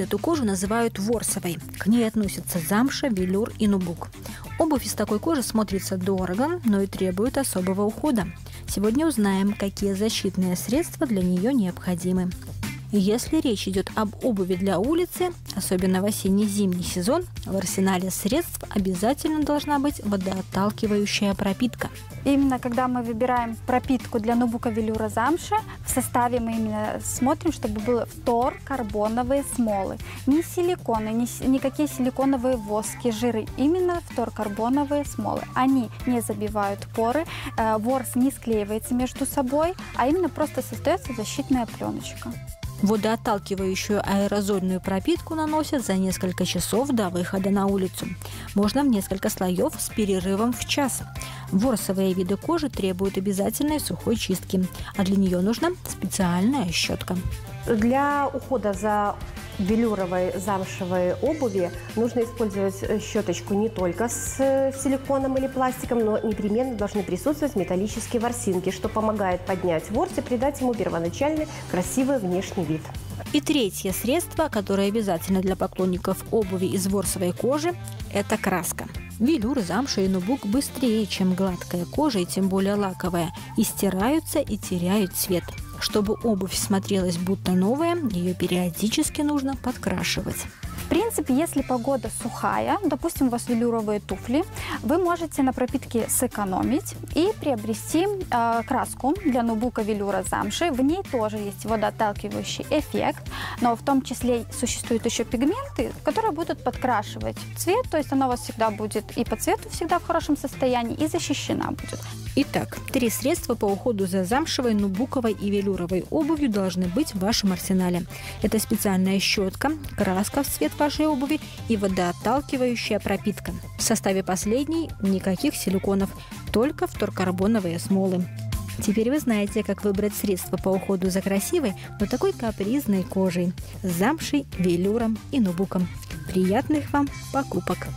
Эту кожу называют ворсовой. К ней относятся замша, велюр и нубук. Обувь из такой кожи смотрится дорого, но и требует особого ухода. Сегодня узнаем, какие защитные средства для нее необходимы. Если речь идет об обуви для улицы, особенно в осенне-зимний сезон, в арсенале средств обязательно должна быть водоотталкивающая пропитка. Именно когда мы выбираем пропитку для нубука велюра замши, в составе мы именно смотрим, чтобы был фтор, карбоновые смолы. Не силиконы, не, никакие силиконовые воски, жиры. Именно фтор, карбоновые смолы. Они не забивают поры, э, ворс не склеивается между собой, а именно просто создается защитная пленочка. Водоотталкивающую аэрозольную пропитку наносят за несколько часов до выхода на улицу. Можно в несколько слоев с перерывом в час. Ворсовые виды кожи требуют обязательной сухой чистки, а для нее нужна специальная щетка. Для ухода за велюровой замшевой обуви нужно использовать э, щеточку не только с э, силиконом или пластиком, но непременно должны присутствовать металлические ворсинки, что помогает поднять ворс и придать ему первоначальный красивый внешний вид. И третье средство, которое обязательно для поклонников обуви из ворсовой кожи – это краска. Велюр, замша и нубук быстрее, чем гладкая кожа и тем более лаковая, и стираются и теряют цвет. Чтобы обувь смотрелась будто новая, ее периодически нужно подкрашивать принципе, если погода сухая, допустим, у вас велюровые туфли, вы можете на пропитке сэкономить и приобрести э, краску для нубука велюра замши. В ней тоже есть водоотталкивающий эффект, но в том числе существуют еще пигменты, которые будут подкрашивать цвет, то есть она у вас всегда будет и по цвету всегда в хорошем состоянии, и защищена будет. Итак, три средства по уходу за замшевой, нубуковой и велюровой обувью должны быть в вашем арсенале. Это специальная щетка, краска в цвет вашей обуви и водоотталкивающая пропитка. В составе последней никаких силиконов, только вторкарбоновые смолы. Теперь вы знаете, как выбрать средства по уходу за красивой, но такой капризной кожей, с замшей, велюром и нубуком. Приятных вам покупок!